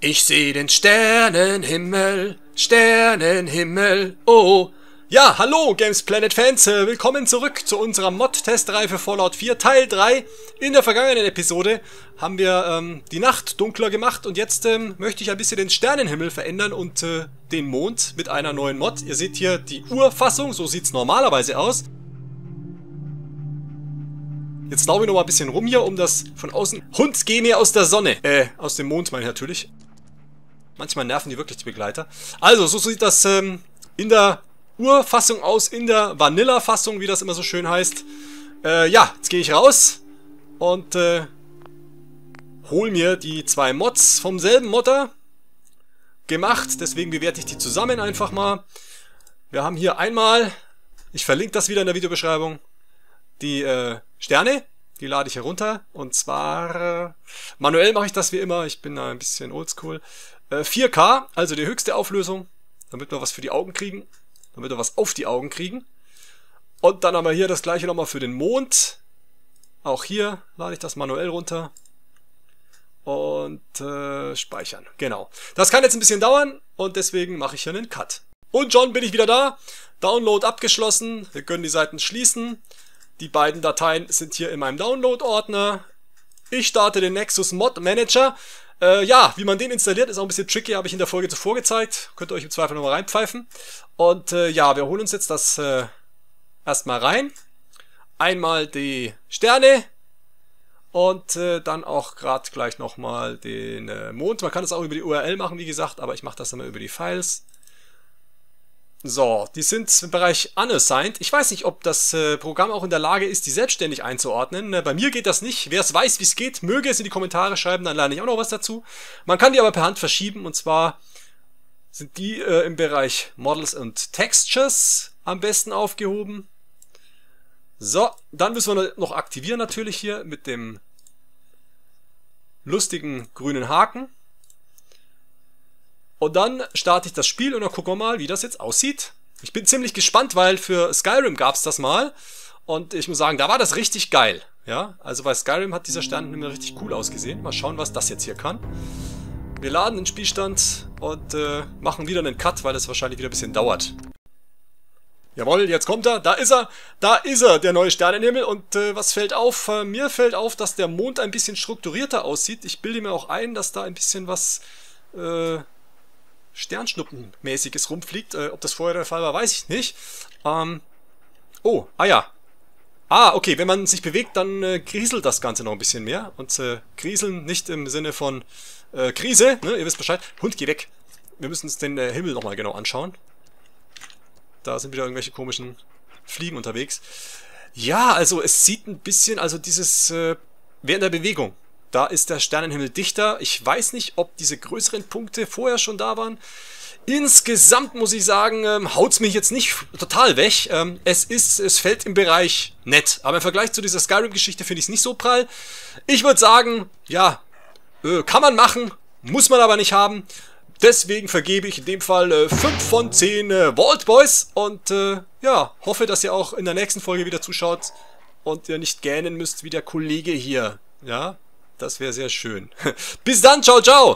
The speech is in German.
Ich seh den Sternenhimmel, Sternenhimmel, oh. Ja, hallo Games Planet Fans, äh, willkommen zurück zu unserer Mod-Testreihe für Fallout 4 Teil 3. In der vergangenen Episode haben wir ähm, die Nacht dunkler gemacht und jetzt ähm, möchte ich ein bisschen den Sternenhimmel verändern und äh, den Mond mit einer neuen Mod. Ihr seht hier die Urfassung, so sieht's normalerweise aus. Jetzt laufe ich noch mal ein bisschen rum hier, um das von außen... Hund, geh mir aus der Sonne! Äh, aus dem Mond meine ich natürlich. Manchmal nerven die wirklich die Begleiter. Also, so sieht das ähm, in der Urfassung aus, in der Vanilla-Fassung, wie das immer so schön heißt. Äh, ja, jetzt gehe ich raus und äh, hol mir die zwei Mods vom selben Modder gemacht. Deswegen bewerte ich die zusammen einfach mal. Wir haben hier einmal, ich verlinke das wieder in der Videobeschreibung, die äh, Sterne. Die lade ich herunter. Und zwar äh, manuell mache ich das wie immer. Ich bin da ein bisschen oldschool. 4K, äh, also die höchste Auflösung, damit wir was für die Augen kriegen, damit wir was auf die Augen kriegen. Und dann haben wir hier das gleiche nochmal für den Mond. Auch hier lade ich das manuell runter. Und äh, speichern, genau. Das kann jetzt ein bisschen dauern und deswegen mache ich hier einen Cut. Und schon bin ich wieder da. Download abgeschlossen. Wir können die Seiten schließen. Die beiden Dateien sind hier in meinem Download-Ordner. Ich starte den Nexus Mod Manager. Äh, ja, wie man den installiert, ist auch ein bisschen tricky, habe ich in der Folge zuvor gezeigt. Könnt ihr euch im Zweifel nochmal reinpfeifen. Und äh, ja, wir holen uns jetzt das äh, erstmal rein. Einmal die Sterne und äh, dann auch gerade gleich nochmal den äh, Mond. Man kann das auch über die URL machen, wie gesagt, aber ich mache das immer über die Files. So, die sind im Bereich Unassigned. Ich weiß nicht, ob das äh, Programm auch in der Lage ist, die selbstständig einzuordnen. Äh, bei mir geht das nicht. Wer es weiß, wie es geht, möge es in die Kommentare schreiben, dann lerne ich auch noch was dazu. Man kann die aber per Hand verschieben und zwar sind die äh, im Bereich Models und Textures am besten aufgehoben. So, dann müssen wir noch aktivieren natürlich hier mit dem lustigen grünen Haken. Und dann starte ich das Spiel und dann gucken wir mal, wie das jetzt aussieht. Ich bin ziemlich gespannt, weil für Skyrim gab's das mal. Und ich muss sagen, da war das richtig geil. Ja, also bei Skyrim hat dieser Sternenhimmel richtig cool ausgesehen. Mal schauen, was das jetzt hier kann. Wir laden den Spielstand und äh, machen wieder einen Cut, weil es wahrscheinlich wieder ein bisschen dauert. Jawohl, jetzt kommt er. Da ist er. Da ist er, der neue Sternenhimmel. Und äh, was fällt auf? Äh, mir fällt auf, dass der Mond ein bisschen strukturierter aussieht. Ich bilde mir auch ein, dass da ein bisschen was äh, Sternschnuppenmäßiges rumfliegt. Äh, ob das vorher der Fall war, weiß ich nicht. Ähm, oh, ah ja. Ah, okay, wenn man sich bewegt, dann äh, kriselt das Ganze noch ein bisschen mehr. Und äh, kriseln nicht im Sinne von äh, Krise, ne? ihr wisst Bescheid. Hund, geh weg. Wir müssen uns den äh, Himmel nochmal genau anschauen. Da sind wieder irgendwelche komischen Fliegen unterwegs. Ja, also es sieht ein bisschen, also dieses äh, während der Bewegung da ist der Sternenhimmel dichter. Ich weiß nicht, ob diese größeren Punkte vorher schon da waren. Insgesamt muss ich sagen, ähm, haut's mich jetzt nicht total weg. Ähm, es ist, es fällt im Bereich nett. Aber im Vergleich zu dieser Skyrim-Geschichte finde ich es nicht so prall. Ich würde sagen, ja, äh, kann man machen, muss man aber nicht haben. Deswegen vergebe ich in dem Fall äh, 5 von 10 äh, Vault Boys und äh, ja, hoffe, dass ihr auch in der nächsten Folge wieder zuschaut und ihr nicht gähnen müsst wie der Kollege hier. Ja, das wäre sehr schön. Bis dann, ciao, ciao!